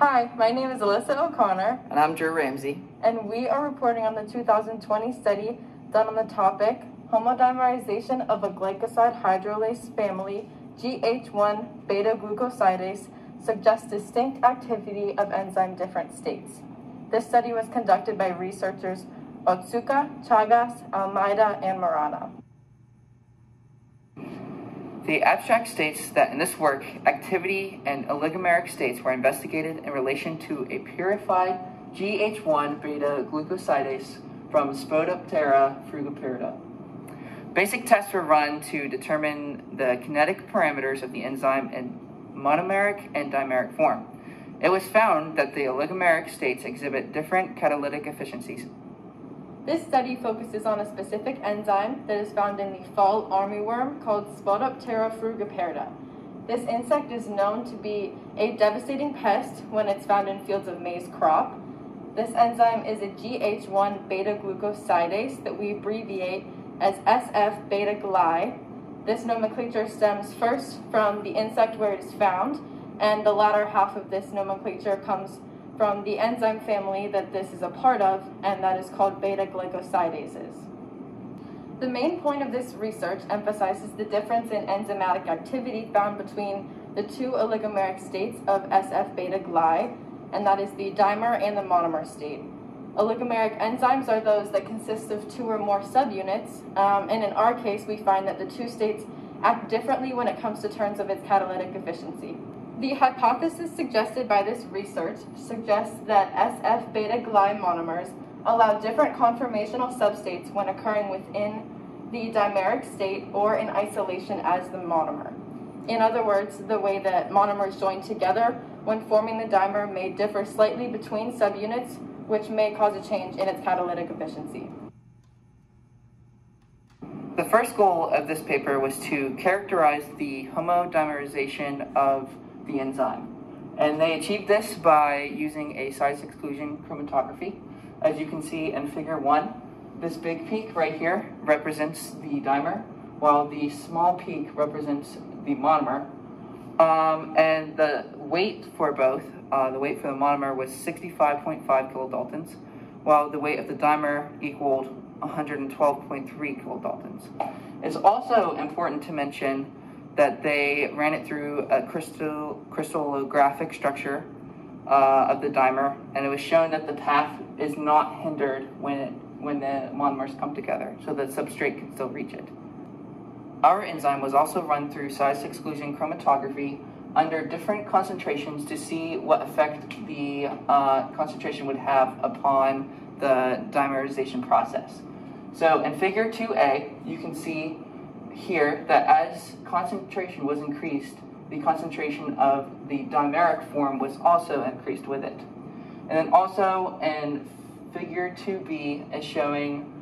Hi, my name is Elissa O'Connor, And I'm Drew Ramsey. and we are reporting on the 2020 study done on the topic homodimerization of a glycoside hydrolase family, GH1 beta glucosidase, suggests distinct activity of enzyme different states. This study was conducted by researchers Otsuka, Chagas, Almeida, and Marana. The abstract states that in this work, activity and oligomeric states were investigated in relation to a purified GH1 beta glucosidase from Spodoptera frugiperda. Basic tests were run to determine the kinetic parameters of the enzyme in monomeric and dimeric form. It was found that the oligomeric states exhibit different catalytic efficiencies. This study focuses on a specific enzyme that is found in the fall armyworm called Spodoptera frugiperda. This insect is known to be a devastating pest when it's found in fields of maize crop. This enzyme is a GH1 beta glucosidase that we abbreviate as SF beta gly. This nomenclature stems first from the insect where it is found, and the latter half of this nomenclature comes from the enzyme family that this is a part of, and that is called beta glycosidases. The main point of this research emphasizes the difference in enzymatic activity found between the two oligomeric states of SF beta gly, and that is the dimer and the monomer state. Oligomeric enzymes are those that consist of two or more subunits, um, and in our case, we find that the two states act differently when it comes to terms of its catalytic efficiency. The hypothesis suggested by this research suggests that SF beta gly monomers allow different conformational substates when occurring within the dimeric state or in isolation as the monomer. In other words, the way that monomers join together when forming the dimer may differ slightly between subunits, which may cause a change in its catalytic efficiency. The first goal of this paper was to characterize the homodimerization of the enzyme. And they achieved this by using a size exclusion chromatography. As you can see in figure one, this big peak right here represents the dimer, while the small peak represents the monomer. Um, and the weight for both, uh, the weight for the monomer was 65.5 kilodaltons, while the weight of the dimer equaled 112.3 kilodaltons. It's also important to mention that they ran it through a crystal, crystallographic structure uh, of the dimer, and it was shown that the path is not hindered when, it, when the monomers come together, so the substrate can still reach it. Our enzyme was also run through size exclusion chromatography under different concentrations to see what effect the uh, concentration would have upon the dimerization process. So in figure 2a, you can see here that as concentration was increased, the concentration of the dimeric form was also increased with it. And then also in figure 2b is showing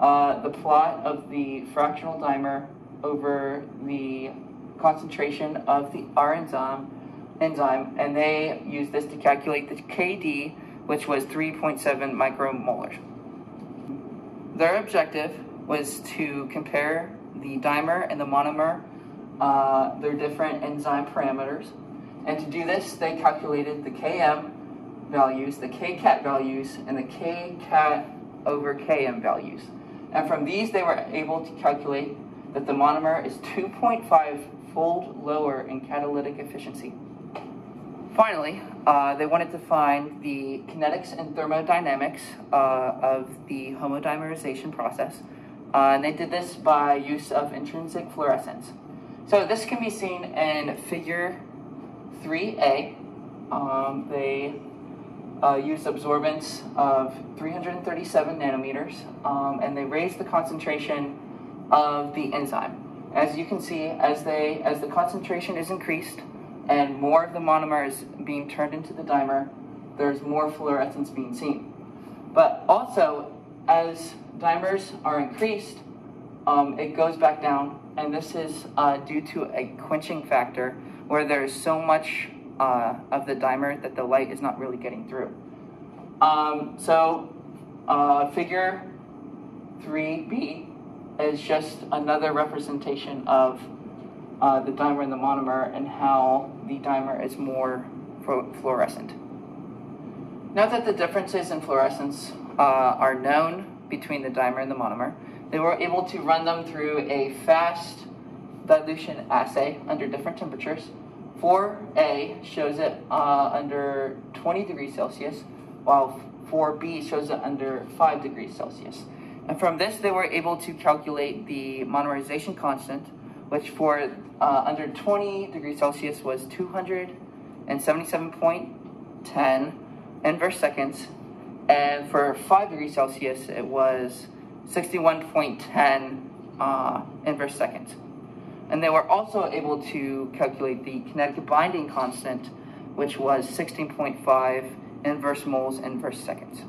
uh, the plot of the fractional dimer over the concentration of the R enzyme, enzyme, and they used this to calculate the KD, which was 3.7 micromolars. Their objective was to compare the dimer and the monomer, uh, their different enzyme parameters. And to do this, they calculated the Km values, the Kcat values, and the Kcat over Km values. And from these, they were able to calculate that the monomer is 2.5 fold lower in catalytic efficiency. Finally, uh, they wanted to find the kinetics and thermodynamics uh, of the homodimerization process. Uh, and they did this by use of intrinsic fluorescence. So this can be seen in figure 3a. Um, they uh, used absorbance of 337 nanometers, um, and they raised the concentration of the enzyme. As you can see, as they as the concentration is increased and more of the monomer is being turned into the dimer, there's more fluorescence being seen. But also, as dimers are increased, um, it goes back down, and this is uh, due to a quenching factor where there's so much uh, of the dimer that the light is not really getting through. Um, so, uh, figure 3b is just another representation of uh, the dimer and the monomer and how the dimer is more fluorescent. Note that the differences in fluorescence uh, are known between the dimer and the monomer. They were able to run them through a fast dilution assay under different temperatures. 4A shows it uh, under 20 degrees Celsius, while 4B shows it under 5 degrees Celsius. And from this, they were able to calculate the monomerization constant, which for uh, under 20 degrees Celsius was 277.10 inverse seconds, and for 5 degrees Celsius, it was 61.10 uh, inverse seconds. And they were also able to calculate the kinetic binding constant, which was 16.5 inverse moles inverse seconds.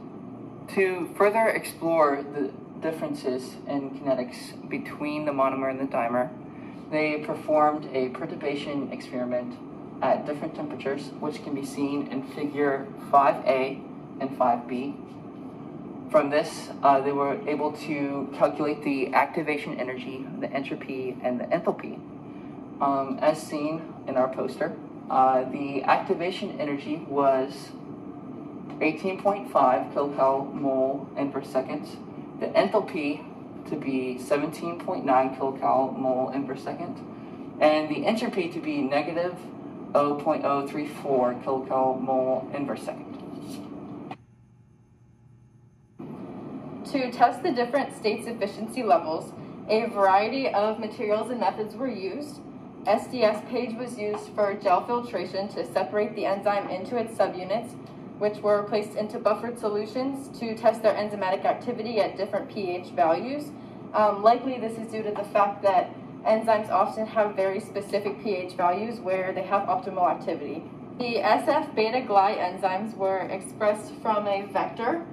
To further explore the differences in kinetics between the monomer and the dimer, they performed a perturbation experiment at different temperatures, which can be seen in figure 5A and 5B. From this, uh, they were able to calculate the activation energy, the entropy, and the enthalpy. Um, as seen in our poster, uh, the activation energy was 18.5 kilocal mole inverse seconds. The enthalpy to be 17.9 kilocal mole inverse second, and the entropy to be negative 0.034 kilocal mole inverse second. To test the different states efficiency levels, a variety of materials and methods were used. SDS page was used for gel filtration to separate the enzyme into its subunits, which were placed into buffered solutions to test their enzymatic activity at different pH values. Um, likely this is due to the fact that enzymes often have very specific pH values where they have optimal activity. The SF beta gly enzymes were expressed from a vector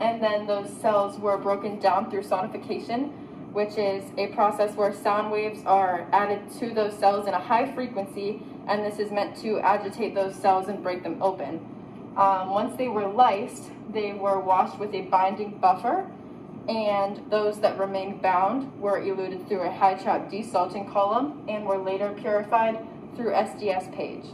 and then those cells were broken down through sonification, which is a process where sound waves are added to those cells in a high frequency, and this is meant to agitate those cells and break them open. Um, once they were lysed, they were washed with a binding buffer, and those that remained bound were eluted through a HiTrap desalting column and were later purified through SDS page.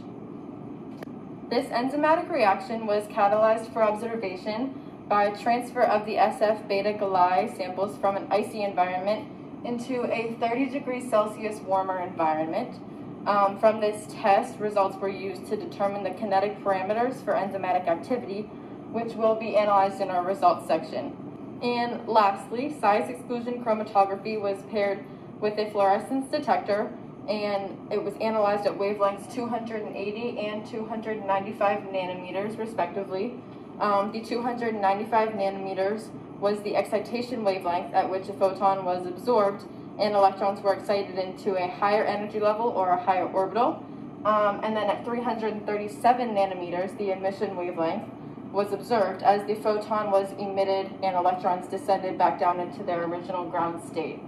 This enzymatic reaction was catalyzed for observation by transfer of the SF beta gly samples from an icy environment into a 30 degrees Celsius warmer environment. Um, from this test, results were used to determine the kinetic parameters for enzymatic activity, which will be analyzed in our results section. And lastly, size exclusion chromatography was paired with a fluorescence detector and it was analyzed at wavelengths 280 and 295 nanometers respectively um, the 295 nanometers was the excitation wavelength at which a photon was absorbed and electrons were excited into a higher energy level or a higher orbital. Um, and then at 337 nanometers, the emission wavelength was observed as the photon was emitted and electrons descended back down into their original ground state.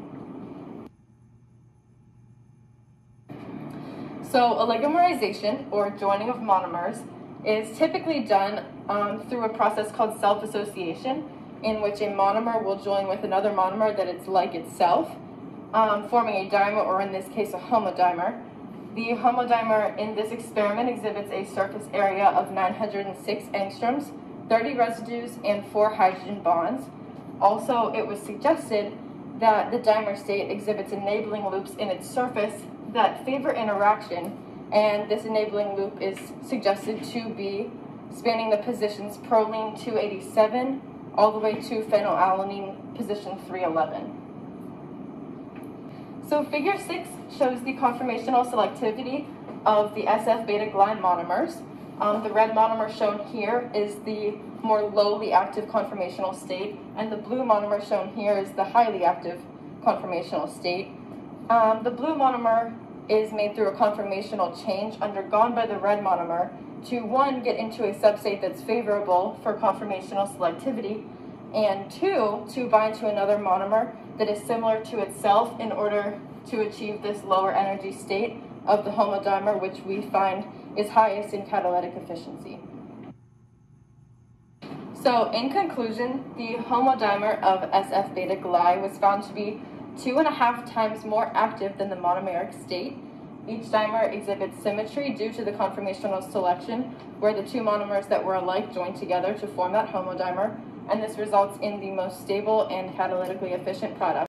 So oligomerization, or joining of monomers, is typically done um, through a process called self-association, in which a monomer will join with another monomer that it's like itself, um, forming a dimer, or in this case, a homodimer. The homodimer in this experiment exhibits a surface area of 906 angstroms, 30 residues, and 4 hydrogen bonds. Also, it was suggested that the dimer state exhibits enabling loops in its surface that favor interaction and this enabling loop is suggested to be spanning the positions proline 287 all the way to phenylalanine position 311. So figure 6 shows the conformational selectivity of the SF beta gly monomers. Um, the red monomer shown here is the more lowly active conformational state, and the blue monomer shown here is the highly active conformational state. Um, the blue monomer is made through a conformational change undergone by the red monomer to one, get into a substate that's favorable for conformational selectivity, and two, to bind to another monomer that is similar to itself in order to achieve this lower energy state of the homodimer, which we find is highest in catalytic efficiency. So in conclusion, the homodimer of SF beta gly was found to be two and a half times more active than the monomeric state. Each dimer exhibits symmetry due to the conformational selection, where the two monomers that were alike join together to form that homodimer, and this results in the most stable and catalytically efficient product.